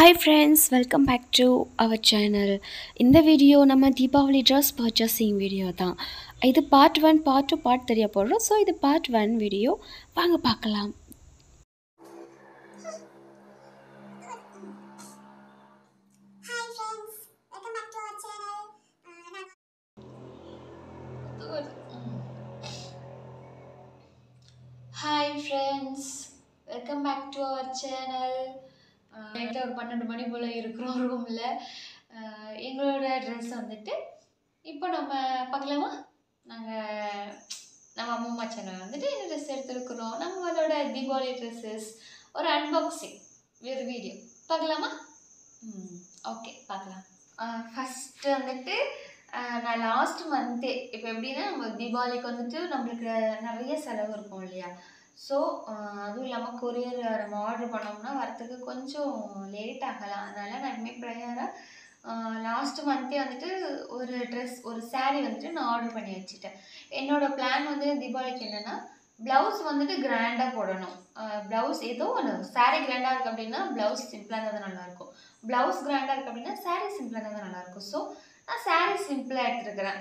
Hi friends welcome back to our channel இந்த video நம்ம Deepavali dress purchasing video தான். இது part one part two part தெரிய போடுறோம். ஸோ இது பார்ட் ஒன் வீடியோ வாங்க பார்க்கலாம். Hi friends, welcome back to our channel. நான் hi friends welcome back to our channel நைட்டில் ஒரு பன்னெண்டு மணி போல் இருக்கிறோம் ரூமில் எங்களோட ட்ரெஸ் வந்துட்டு இப்போ நம்ம பார்க்கலாமா? நாங்கள் நம்ம அம்மம்மா சேனல் வந்துட்டு இந்த ட்ரெஸ் எடுத்துருக்குறோம். நம்மளோட தீபாவளி ட்ரெஸ்ஸஸ் ஒரு அன்பாக்சிங் வேறு வீடியோ பார்க்கலாமா? ம் ஓகே பார்க்கலாம். ஃபஸ்ட்டு வந்துட்டு நான் லாஸ்ட் மந்த்தே இப்போ எப்படின்னா நம்ம தீபாவளிக்கு வந்துட்டு நம்மளுக்கு நிறைய செலவு இருக்கும் இல்லையா? ஸோ அதுவும் இல்லாமல் கொரியர் நம்ம ஆர்டர் பண்ணோம்னா வரத்துக்கு கொஞ்சம் லேட் ஆகலாம். அதனால் நான் இனிமேல் ப்ரையராக லாஸ்ட் மந்த்தே வந்துட்டு ஒரு ட்ரெஸ் ஒரு சாரீ வந்துட்டு நான் ஆர்டர் பண்ணி வச்சுட்டேன். என்னோடய பிளான் வந்து தீபாவளிக்கு என்னென்னா ப்ளவுஸ் வந்துட்டு கிராண்டாக போடணும். ப்ளவுஸ் ஏதோ ஒன்று சாரீ கிராண்டாக இருக்குது அப்படின்னா ப்ளவுஸ் சிம்பிளாக இருந்தால் நல்லாயிருக்கும். ப்ளவுஸ் கிராண்டாக இருக்குது அப்படின்னா சாரீ சிம்பிளாக இருந்தால் நல்லாயிருக்கும். ஸோ நான் சாரீ சிம்பிளாக எடுத்துருக்கிறேன்.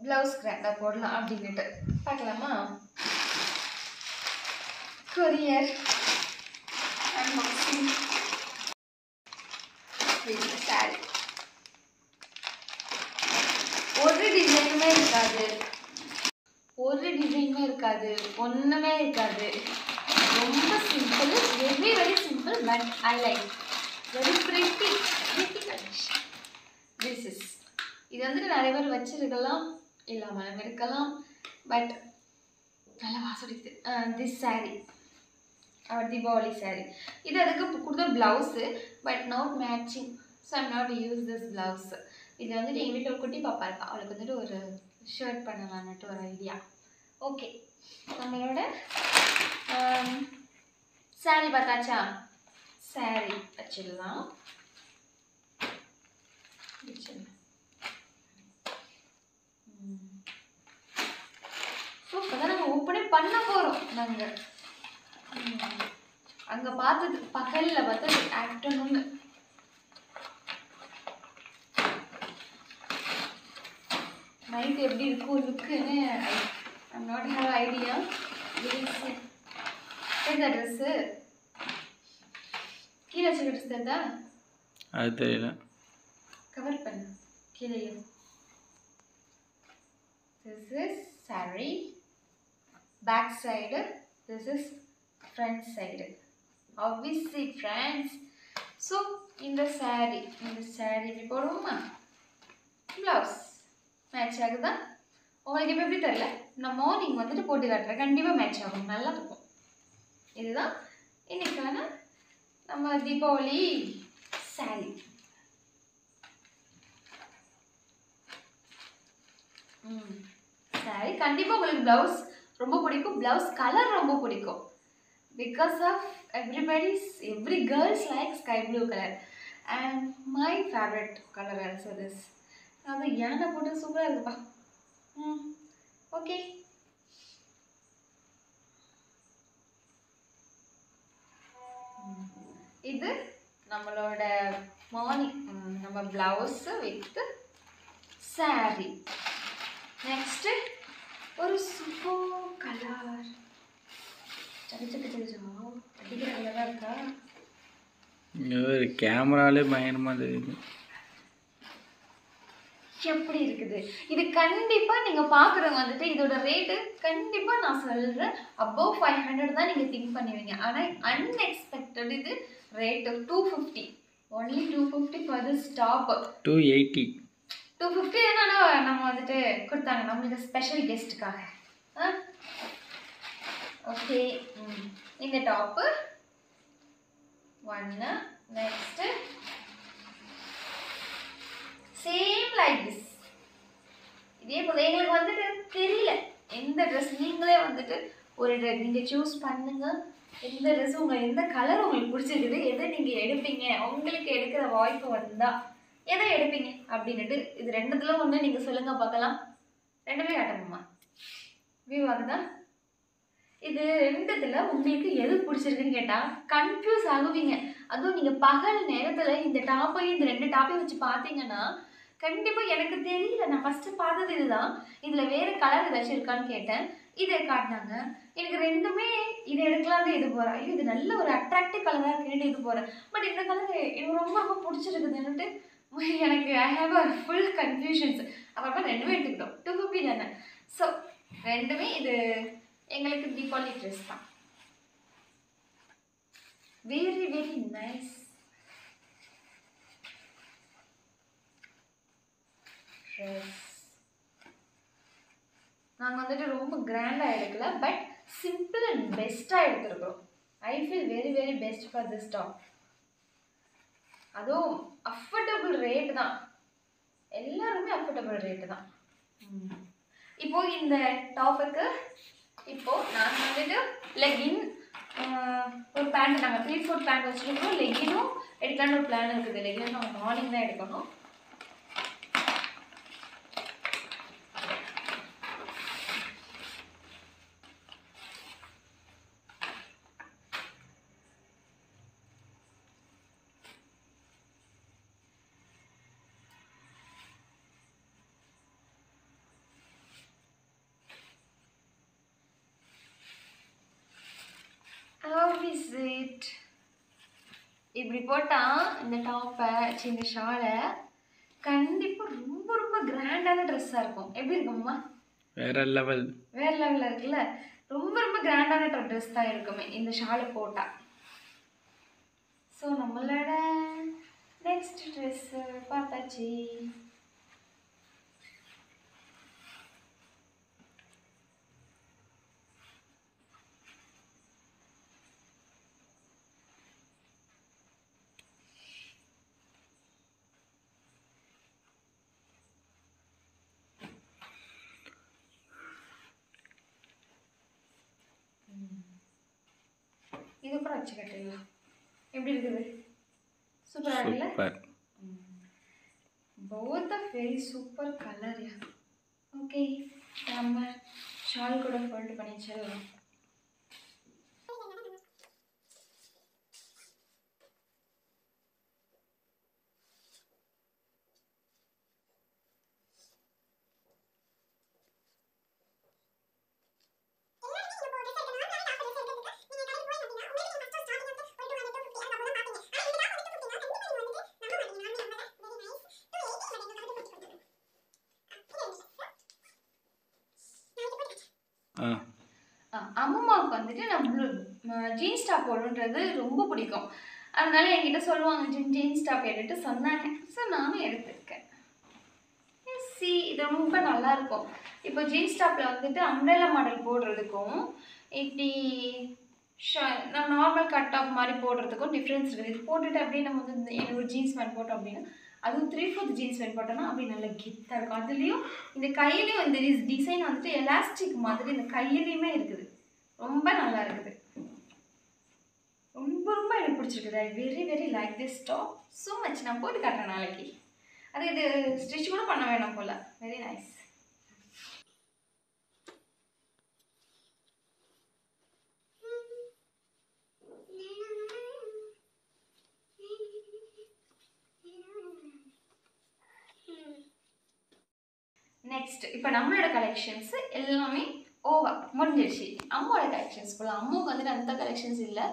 ப்ளவுஸ் கிராண்டாக போடலாம் அப்படின்ட்டு பார்க்கலாமா? கொரியர் the சாரி ஒரு டிசைனுமே இருக்காது. ஒரு டிசைனுமே இருக்காது. ஒன்றுமே இருக்காது. ரொம்ப simple very very simple but I like very pretty pretty collection this is இது வந்துட்டு நிறைய பேர் வச்சிருக்கலாம் இல்லாமல் இருக்கலாம் பட் நல்லா வாசடிக்குது this saree our Deepavali saree. இது அதுக்கு இப்போ கொடுத்த blouse but not matching so I'm not use this blouse இது வந்துட்டு எங்கள் வீட்டில் ஒரு குட்டி பாப்பா இருக்கா அவளுக்கு வந்துட்டு ஒரு ஷர்ட் பண்ணலான்ட்டு ஒரு ஐடியா ஓகே நம்மளோட சாரி பார்த்தாச்சா சாரி வச்சிடலாம் வச்சிடலாம் ஸோ இப்போ தான் நம்ம ஓப்பனே பண்ண போகிறோம் நாங்கள் அங்கே பார்த்தது பகலில் பார்த்தது ஆஃப்டர்நூன் நைட் எப்படி இருக்கும் லுக்குன்னு ஐ நாட் ஹேவ் ஐடியா இந்த ட்ரெஸ்ஸு கீழே வச்சுக்க ட்ரெஸ் தெரியுதா? அது தெரியல. கவர் பண்ணு. கீழே this is saree. Back side this is front side obviously friends so இந்த சாரி இந்த சாரி இப்படி போடுவோமா ப்ளவுஸ் மேட்ச் ஆகுதா உங்களுக்கு இப்போ எப்படி தெரில நான் மார்னிங் வந்துட்டு போட்டு காட்டுறேன் கண்டிப்பாக மேட்ச் ஆகும் நல்லா இருக்கும் இதுதான் இன்றைக்கான நம்ம தீபாவளி சாரி ம் சரி கண்டிப்பாக உங்களுக்கு ப்ளவுஸ் ரொம்ப பிடிக்கும் ப்ளவுஸ் கலர் ரொம்ப பிடிக்கும் because of everybody's every girls like sky blue colour and my favourite colour also this அது ஏன்னா போட்டு சூப்பராக இருக்குப்பா. ம் ஓகே இது நம்மளோட மார்னிங் நம்ம ப்ளவுஸு வித் saree. நெக்ஸ்ட்டு ஒரு சூப்பர் கலர் ஒரு கேமராலே பயங்கரமாக தெரியுது எப்படி இருக்குது? இது கண்டிப்பாக நீங்கள் பார்க்குறவங்க வந்துட்டு இதோட ரேட்டு கண்டிப்பாக நான் சொல்கிறேன் அபவ் ஃபைவ் ஹண்ட்ரட் தான் நீங்கள் திங்க் பண்ணுவீங்க. ஆனால் அன்எக்ஸ்பெக்டட் இது rate two fifty only two fifty for this top two eighty two fifty நம்ம வந்துட்டு கொடுத்தாங்க. நம்மளுக்கு ஸ்பெஷல் கெஸ்ட்டுக்காக ஆ? ஓகே இந்த டாப்பு ஒன்று நெக்ஸ்ட்டு சேம் லைக் திஸ் இதே போல் எங்களுக்கு வந்துட்டு தெரியல எந்த ட்ரெஸ் நீங்களே வந்துட்டு ஒரு ட்ரெஸ் நீங்கள் சூஸ் பண்ணுங்க எந்த ட்ரெஸ் உங்களுக்கு எந்த கலர் உங்களுக்கு பிடிச்சிருக்குது எதை நீங்கள் எடுப்பீங்க உங்களுக்கு எடுக்கிற வாய்ப்பு வந்தால் எதை எடுப்பீங்க அப்படின்ட்டு இது ரெண்டுத்துல ஒன்று நீங்கள் சொல்லுங்கள் பார்க்கலாம் ரெண்டுமே காட்டணுமா வியூ ஆகுதா இது ரெண்டுத்துல உங்களுக்கு எது பிடிச்சிருக்குன்னு கேட்டால் கன்ஃபியூஸ் ஆகுவீங்க. அதுவும் நீங்கள் பகல் நேரத்தில் இந்த டாப்பையும் இந்த ரெண்டு டாப்பையும் வச்சு பார்த்தீங்கன்னா கண்டிப்பாக எனக்கு தெரியல. நான் ஃபஸ்ட்டு பார்த்தது இதுதான். இதில் வேறு கலர் ஏதாச்சும் இருக்கான்னு கேட்டேன். இதை காட்டினாங்க. எனக்கு ரெண்டுமே இது எடுக்கலாம்னு இது போகிறேன் ஐயோ இது நல்ல ஒரு அட்ராக்டிவ் கலராக இருக்குன்னு இது போகிறேன் பட் இந்த கலர் எனக்கு ரொம்ப ரொம்ப பிடிச்சிருக்குதுன்னுட்டு எனக்கு I have a full confusions அப்புறமா ரெண்டுமே எடுத்துக்கிட்டோம். டூ ஃபிஃப்டி தானே ஸோ ரெண்டுமே இது எங்களுக்கு தீபாவளி ட்ரெஸ் தான். வெரி வெரி நைஸ் ட்ரெஸ் நாங்கள் வந்துட்டு ரொம்ப கிராண்டாக எடுக்கல பட் சிம்பிள் அண்ட் பெஸ்ட்டாக எடுத்துருக்கோம் I feel very very best for this top அதுவும் அஃபோர்டபுள் ரேட் தான். எல்லாருமே அஃபோர்டபுள் ரேட்டு தான். இப்போ இந்த டாப்புக்கு இப்போ நான் வந்துட்டு லெகின் ஒரு பேண்ட் நாங்கள் த்ரீ ஃபோர் பேண்ட் வச்சுருக்கோம். லெகினும் எடுக்கலான்னு ஒரு பிளான் இருக்குது. லெகின் நாங்கள் மார்னிங் தான் எடுக்கணும். Is it? இப்படி போட்டால் இந்த டாப்பை இந்த ஷாலை கண்டிப்பாக ரொம்ப ரொம்ப கிராண்டான ட்ரெஸ்ஸாக இருக்கும். எப்படி இருக்கும்மா? வேற லெவல் வேற லெவலில் இருக்குல்ல? ரொம்ப ரொம்ப கிராண்டான ட்ரெஸ் தான் இருக்குமே இந்த ஷாலை போட்டால் ஸோ நம்மளோட நெக்ஸ்ட் ட்ரெஸ்ஸு பார்த்தாச்சு இது கூட வச்சு கட்டுறீங்களா? எப்படி இருக்குது? சூப்பராக இருக்குல்ல? Super. both are very super color yeah okay. நம்ம ஷால் கூட ஃபோல்ட் பண்ணி வச்சிடலாம். அம்மாவுக்கு வந்துட்டு நான் ஜீன்ஸ் டாப் போடுன்றது ரொம்ப பிடிக்கும். அதனால என்கிட்ட சொல்லுவாங்க ஜீன்ஸ் டாப் எடுத்து சொன்னாங்க. ஸோ நானும் எடுத்திருக்கேன். சி இது ரொம்ப நல்லா இருக்கும். இப்போ ஜீன்ஸ் டாப்பில் வந்துட்டு அம்ரேலா மாடல் போடுறதுக்கும் இப்படி ஷ- நான் நார்மல் கட் ஆஃப் மாதிரி போடுறதுக்கும் டிஃப்ரென்ஸ் இருக்குது. இது போட்டுட்டு அப்படியே நம்ம வந்து எனக்கு ஒரு ஜீன்ஸ் பேண்ட் போட்டோம் அப்படின்னா அதுவும் த்ரீ ஃபோர்த் ஜீன்ஸ் பேண்ட் போட்டோம்னா அப்படி நல்ல கெத்தாக இருக்கும். அதுலேயும் இந்த கையிலையும் இந்த டிசைன் வந்துட்டு எலாஸ்டிக் மாதிரி இந்த கையிலையுமே இருக்குது. ரொம்ப நல்லா இருக்குது. ரொம்ப ரொம்ப எனக்கு பிடிச்சிருக்குது. I very very like this top so much நான் போட்டு காட்டுறேன் நாளைக்கு. அது இது ஸ்டிச் கூட பண்ண வேணாம் போல். வெரி நைஸ் நெக்ஸ்ட் இப்போ நம்மளோட கலெக்ஷன்ஸ் எல்லாமே ஓவர் முடிஞ்சிடுச்சு அம்மாவோட கலெக்ஷன்ஸ் போகலாம் அம்மாவுக்கு வந்துட்டு அந்த கலெக்ஷன்ஸ் இல்லை.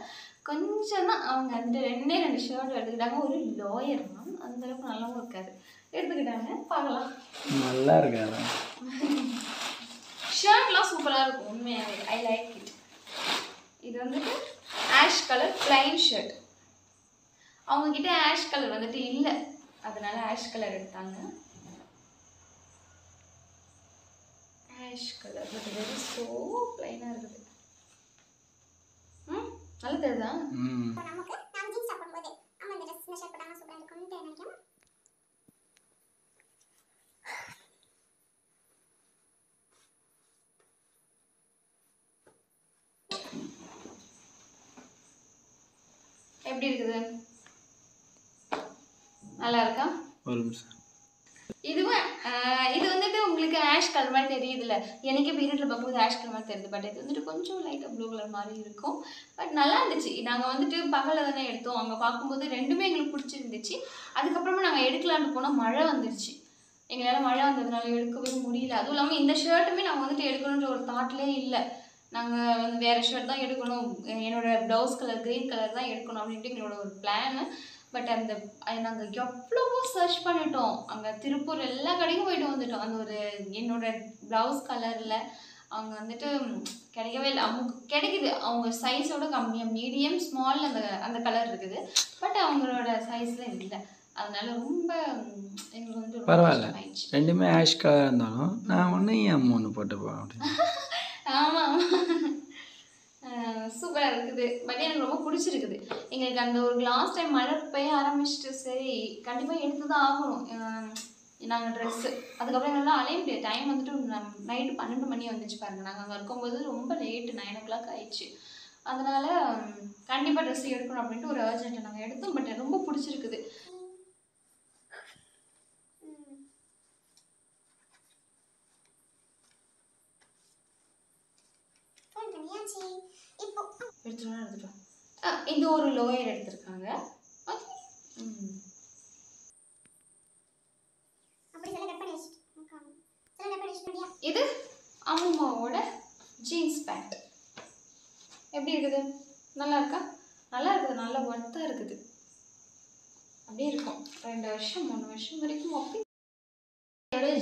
கொஞ்சம் தான் அவங்க வந்துட்டு ரெண்டே ரெண்டு ஷர்ட் எடுத்துக்கிட்டாங்க. ஒரு லாயர் மேம் அந்த அளவுக்கு நல்லாவும் இருக்காது. எடுத்துக்கிட்டாங்க. பார்க்கலாம். நல்லா இருக்காது. ஷர்ட்லாம் சூப்பராக இருக்கும். உண்மையாகவே ஐ லைக் இட் இது வந்துட்டு ஆஷ் கலர் பிளைன் ஷர்ட் அவங்கக்கிட்ட ஆஷ் கலர் வந்துட்டு இல்லை. அதனால ஆஷ் கலர் எடுத்தாங்க. Ash colour but very so பிளைனாக இருக்குது. ம் நல்லா தெரியுதா? நமக்கு நான் ஜீன்ஸ் டாப் போடும்போது அம்மா இந்த ட்ரெஸ் ஷர்ட் போட்டாங்க சூப்பராக இருக்கும்னு நினைக்கிறேன் எப்படி இருக்குது? நல்லா இருக்கா? ஒரு நிமிஷம் இதுவும் ஆஹ், இது வந்துட்டு உங்களுக்கு ஆஷ் கலர் மாதிரி தெரியுதுல்ல. எனக்கே பீரியடில் பார்க்கும்போது ஆஷ் கலர் மாதிரி தெரியுது. பட் இது வந்துட்டு கொஞ்சம் லைட்டாக ப்ளூ கலர் மாதிரி இருக்கும். பட் நல்லா இருந்துச்சு. நாங்கள் வந்துட்டு பகலில் தானே எடுத்தோம். அங்கே பார்க்கும்போது ரெண்டுமே எங்களுக்கு பிடிச்சிருந்துச்சு. அதுக்கப்புறமா நாங்கள் எடுக்கலான்னு போனால் மழை வந்துருச்சு. எங்களால் மழை வந்ததுனால எடுக்கவே முடியல. அதுவும் இல்லாமல் இந்த ஷர்ட்டுமே நாங்கள் வந்துட்டு எடுக்கணுன்ற ஒரு தாட்லேயே இல்லை. நாங்கள் வந்து வேறு ஷர்ட் தான் எடுக்கணும். என்னோடய ப்ளவுஸ் கலர் க்ரீன் கலர் தான் எடுக்கணும் அப்படின்ட்டு எங்களோட ஒரு பிளானு பட் அந்த நாங்கள் எவ்வளவோ சர்ச் பண்ணிட்டோம். அங்கே திருப்பூர் எல்லா கடைக்கும் போயிட்டு வந்துட்டோம். அந்த ஒரு என்னோட ப்ளவுஸ் கலரில் அவங்க வந்துட்டு கிடைக்கவே இல்லை. அவங்க கிடைக்குது. அவங்க சைஸோட கம்மியாக மீடியம் ஸ்மால் அந்த அந்த கலர் இருக்குது. பட் அவங்களோட சைஸில் இல்லை. அதனால ரொம்ப எங்களுக்கு வந்து பரவாயில்ல. ரெண்டுமே ஆஷ் கலர் இருந்தாலும் நான் ஒன்று ஏன் மூணு போட்டுப்போம் அப்படின்னு. ஆமாம் சூப்பராக இருக்குது. பட் எனக்கு ரொம்ப பிடிச்சிருக்குது. எங்களுக்கு அந்த ஒரு லாஸ்ட் டைம் மழை பெய்ய ஆரம்பிச்சிட்டு சரி கண்டிப்பாக எடுத்து தான் ஆகணும் நாங்கள் ட்ரெஸ்ஸு அதுக்கப்புறம் எங்களால் அலைய முடியாது. டைம் வந்துட்டு நைட்டு பன்னெண்டு மணி வந்துச்சு பாருங்கள் நாங்கள் அங்கே இருக்கும்போது ரொம்ப லேட்டு நைன் ஓ கிளாக் ஆயிடுச்சு. அதனால் கண்டிப்பாக ட்ரெஸ் எடுக்கணும் அப்படின்ட்டு ஒரு அர்ஜென்ட்டை நாங்கள் எடுத்தோம். பட் ரொம்ப பிடிச்சிருக்குது. எடுத்துட்டோம் எடுத்துட்டோம் ஆ இது ஒரு லோயர் எடுத்திருக்காங்க. ஓகே. ம். அப்படி சொல்ல கட் பண்ணி வச்சுட்டு. சொல்ல கட் பண்ணி வச்சுட்டியா இது அம்மாவோட ஜீன்ஸ் பேண்ட் எப்படி இருக்குது? நல்லா இருக்கா? நல்லா இருக்குது. நல்ல ஒர்த்தாக இருக்குது. அப்படியே இருக்கும். ரெண்டு வருஷம் மூணு வருஷம் வரைக்கும் அப்படி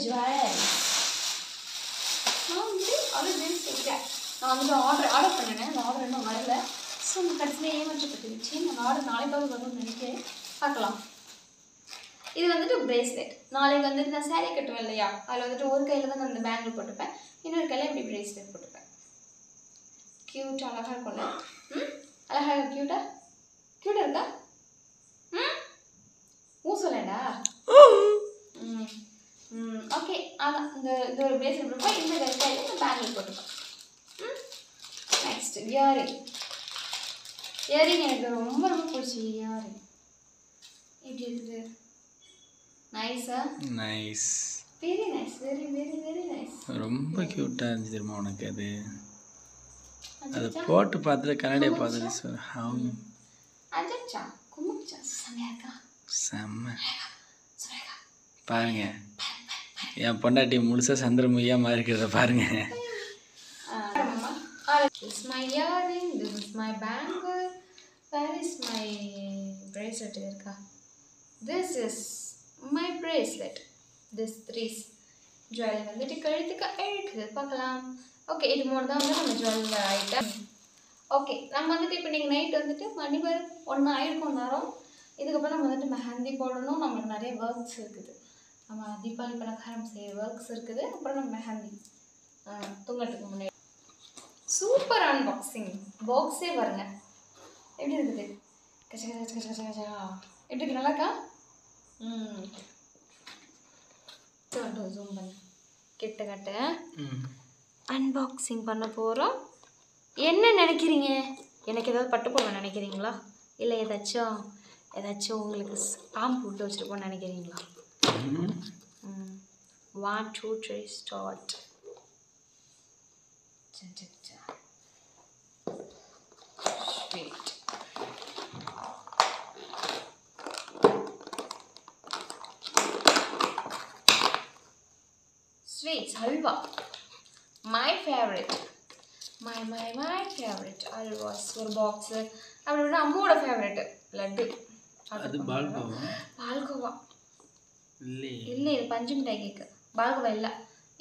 ஜுவல் நான் வந்து ஜீன்ஸ் கேட்குறேன் நான் வந்து ஆர்டர் ஆர்டர் பண்ணினேன். அந்த ஆர்டர் இன்னும் வரல. ஸோ நான் கடைசியில் ஏமாற்றப்பட்டுருச்சு நான் ஆர்டர் நாளைக்காவது வரும்னு நினைக்கிறேன். பார்க்கலாம். இது வந்துட்டு பிரேஸ்லெட் நாளைக்கு வந்துட்டு நான் சேரீ கட்டுவேன் இல்லையா? அதில் வந்துட்டு ஒரு கையில் தான் நான் அந்த பேங்கிள் போட்டுப்பேன். இன்னொரு கையில் இப்படி பிரேஸ்லெட் போட்டுப்பேன். க்யூட் அழகாக இருக்கும்ல ம்? அழகாக க்யூட்டா க்யூட்டாக இருக்கா? ம்? ஊ சொல்லடா ம். ம். ஓகே. அதான். இந்த இந்த ஒரு பிரேஸ்லெட் போட்டுப்பேன். இந்த கையில் இந்த பேங்கிள் போட்டுப்பேன். நெக்ஸ்ட் இயரிங் இயரிங் எனக்கு ரொம்ப ரொம்ப பிடிச்ச இயரிங் எப்படி இருக்குது? நைஸா nice very nice very very very nice ரொம்ப க்யூட்டாக இருந்துச்சு தெரியுமா உனக்கு அது? அதை போட்டு பார்த்துட்டு கண்ணாடியை பார்த்துட்டு சொல் ஹம் அஜச்சா குமுச்சா? செம்மையா இருக்கா? செம்ம. பாருங்க. என் பொண்டாட்டி முழுசாக சந்திரமுகியாக மாறி இருக்கிறத பாருங்க This is my earring, this is my bangle, where is my bracelet This is my bracelet. This three jewel வந்துட்டு கழுத்துக்கு அழுக்குது. பார்க்கலாம். ஓகே இது மூணு தான் வந்து நம்ம ஜுவல் ஐட்டம் ஓகே நம்ம வந்துட்டு இப்போ நீங்கள் நைட் வந்துட்டு மணி பேர் ஒன்று ஆயிருக்கும் நேரம். இதுக்கப்புறம் நம்ம வந்துட்டு மெஹந்தி போடணும். நம்மளுக்கு நிறைய ஒர்க்ஸ் இருக்குது. நம்ம தீபாவளி பலகாரம் செய்ய ஒர்க்ஸ் இருக்குது. அப்புறம் நம்ம மெஹந்தி தூங்கட்டுக்கு முன்னாடி. சூப்பர் அன்பாக்சிங் பாக்ஸே பாருங்க. எப்படி இருக்குது? கச்ச கச்ச கச்ச கச்ச கச்ச எப்படி இருக்கு? நல்லா இருக்கா? ம். ஜூம் பண்ணு. கிட்ட கட்ட. அன்பாக்சிங் பண்ண போகிறோம் என்ன நினைக்கிறீங்க? எனக்கு ஏதாவது பட்டு போட நினைக்கிறீங்களா? இல்லை ஏதாச்சும் ஏதாச்சும் உங்களுக்கு ஸ்- பாம்பு விட்டு வச்சுருப்போம்னு நினைக்கிறீங்களா? ம். One two three start sweet sweets halwa my favourite my my my favourite halwas ஒரு பாக்ஸு அப்படி விட அம்மாவோட ஃபேவரெட்டு லட்டு அது பால்கோவா பால்கோவா இல்லையே இல்லை இது பஞ்சு மிட்டாய் கேக்கு பால்கோவா இல்லை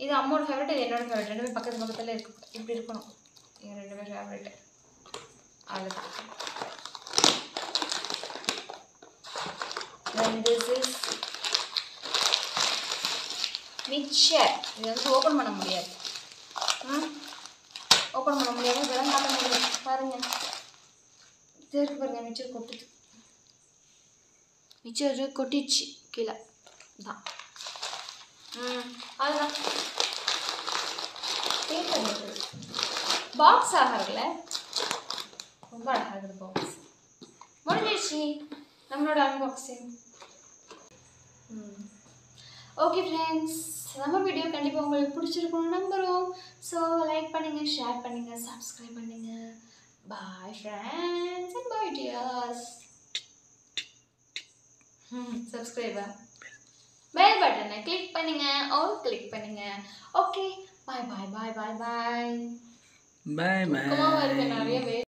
இது அம்மோட ஃபேவரட் இது என்னோட ஃபேவரட் ரெண்டுமே பக்கத்து பக்கத்தில் இருக்கு. இப்படி இருக்கணும். இது ரெண்டுமே ஃபேவரெட்டு அவ்வளோதான் then this is மிக்சர் இது வந்து ஓப்பன் பண்ண முடியாது. ஓப்பன் பண்ண முடியாது. இதெல்லாம் காட்ட முடியாது. பாருங்க. இது இருக்கு பாருங்க. மிக்சர் கொட்டுது. மிக்சர் கொட்டிச்சு. கீழே. தான் அதுதான் பாக்ஸ் ஆகிறதுல ரொம்ப அழகாக இருக்குது பாக்ஸ் முடிஞ்சிடுச்சு நம்மளோட அன்பாக்சிங் ஓகே ஃப்ரெண்ட்ஸ் நம்ம வீடியோ கண்டிப்பாக உங்களுக்கு பிடிச்சிருக்கணும் நம்புகிறோம் ஸோ லைக் பண்ணுங்கள் ஷேர் பண்ணுங்கள் சப்ஸ்கிரைப் பண்ணுங்கள் bye friends and bye dears ம் சப்ஸ்கிரைபா பெல் பட்டனை கிளிக் பண்ணுங்க. ஆல் கிளிக் பண்ணுங்க. Okay bye bye bye bye bye bye bye நிறைய